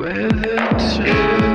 Where the